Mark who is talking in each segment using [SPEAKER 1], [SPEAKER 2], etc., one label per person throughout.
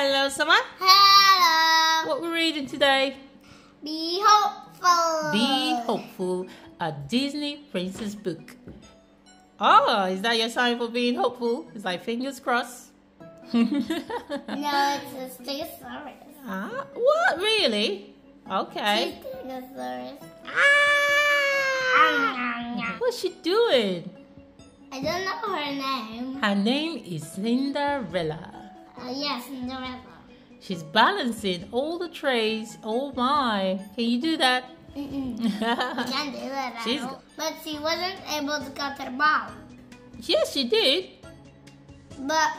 [SPEAKER 1] Hello, Somma.
[SPEAKER 2] Hello.
[SPEAKER 1] What we're reading today?
[SPEAKER 2] Be hopeful.
[SPEAKER 1] Be hopeful. A Disney princess book. Oh, is that your sign for being hopeful? It's like fingers crossed.
[SPEAKER 2] No, it's a stegosaurus.
[SPEAKER 1] ah, what? Really? Okay.
[SPEAKER 2] Stegosaurus.
[SPEAKER 1] Ah! What's she doing?
[SPEAKER 2] I don't know her name.
[SPEAKER 1] Her name is Cinderella.
[SPEAKER 2] Uh, yes, Cinderella.
[SPEAKER 1] She's balancing all the trays. Oh my. Can you do that?
[SPEAKER 2] Mm-mm. Can't do that at
[SPEAKER 1] She's-.
[SPEAKER 2] But she wasn't able to cut her ball.
[SPEAKER 1] yes, she did.
[SPEAKER 2] But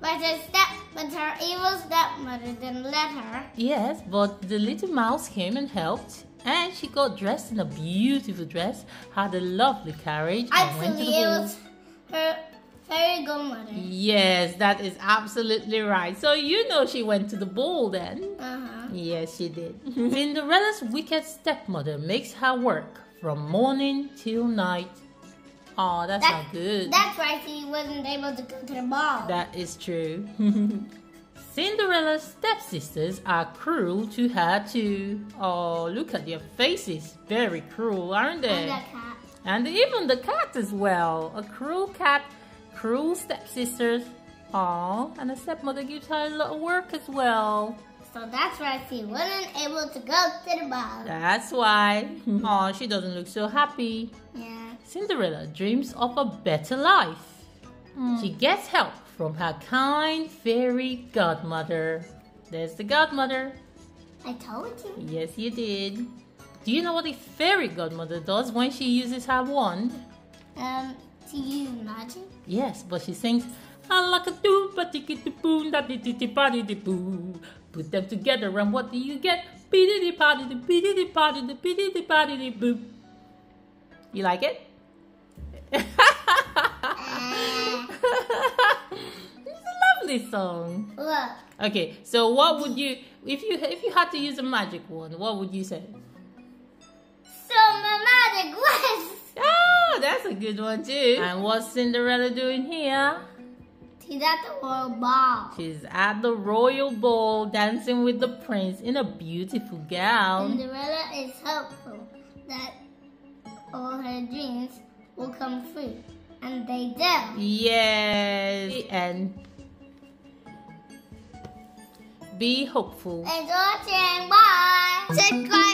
[SPEAKER 2] but her step but her evil stepmother didn't let her.
[SPEAKER 1] Yes, but the little mouse came and helped. And she got dressed in a beautiful dress, had a lovely carriage, and went to the
[SPEAKER 2] it was her godmother.
[SPEAKER 1] Yes, that is absolutely right. So you know she went to the ball then.
[SPEAKER 2] Uh huh.
[SPEAKER 1] Yes, she did. Cinderella's wicked stepmother makes her work from morning till night. Oh, that's
[SPEAKER 2] That-
[SPEAKER 1] not good.
[SPEAKER 2] That's why she wasn't able to go to the ball.
[SPEAKER 1] That is true. Cinderella's stepsisters are cruel to her too. Oh, look at their faces. Very cruel, aren't they?
[SPEAKER 2] and the cat.
[SPEAKER 1] And even the cat as well. A cruel cat, cruel stepsisters. Oh, and the stepmother gives her a lot of work as well.
[SPEAKER 2] So that's why she wasn't able to go to the ball.
[SPEAKER 1] That's why. Oh, she doesn't look so happy.
[SPEAKER 2] Yeah.
[SPEAKER 1] Cinderella dreams of a better life. She gets help from her kind fairy godmother. There's the godmother.
[SPEAKER 2] I told you.
[SPEAKER 1] Yes, you did. Do you know what a fairy godmother does when she uses her wand?
[SPEAKER 2] Um, to use magic.
[SPEAKER 1] Yes, but she sings. Put them together, and what do you get? Bididi-ba-di-di, bididi-ba-di-di, bididi-ba-di-di-boo. You like it? it's a lovely song.
[SPEAKER 2] Look.
[SPEAKER 1] Okay, so what would you if you if you had to use a magic wand? What would you say?
[SPEAKER 2] So my magic
[SPEAKER 1] that's a good one too. And what's Cinderella doing here?
[SPEAKER 2] she's at the royal ball.
[SPEAKER 1] She's at the royal ball dancing with the prince in a beautiful gown.
[SPEAKER 2] Cinderella is hopeful that all her dreams will come true, and they do.
[SPEAKER 1] Yes. And be hopeful.
[SPEAKER 2] Thanks for watching. Bye. Subscribe.